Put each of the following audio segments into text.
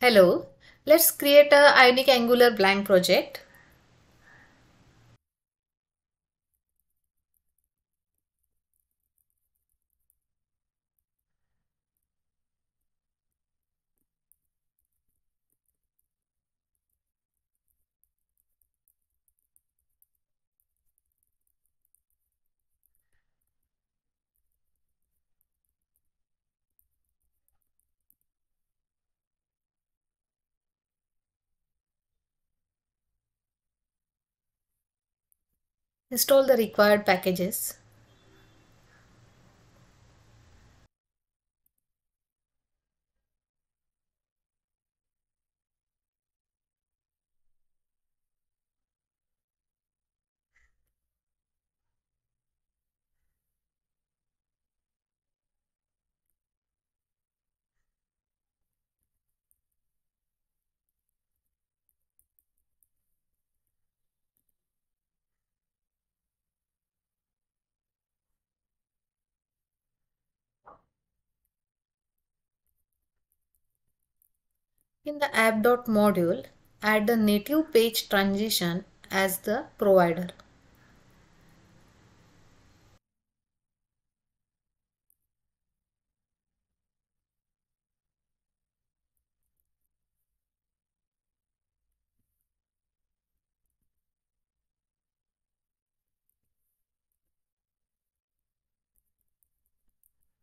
Hello, let's create a Ionic Angular blank project. Install the required packages. In the app.module, module, add the native page transition as the provider.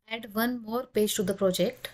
Add one more page to the project.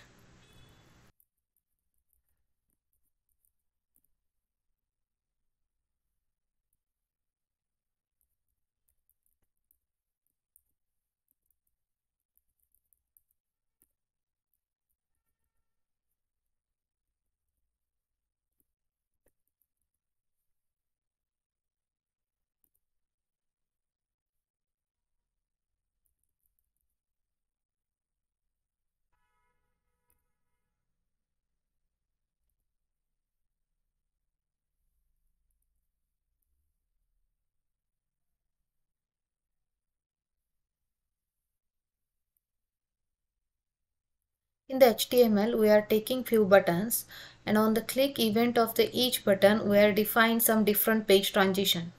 In the HTML, we are taking few buttons and on the click event of the each button, we are define some different page transition.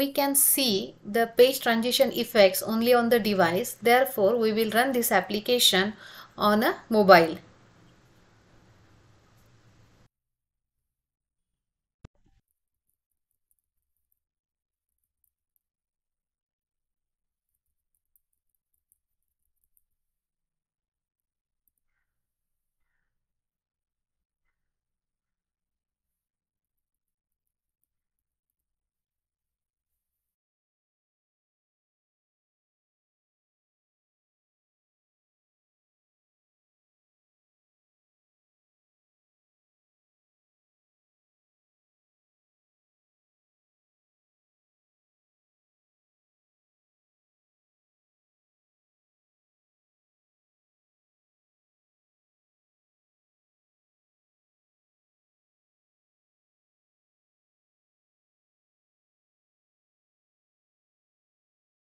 We can see the page transition effects only on the device. Therefore, we will run this application on a mobile.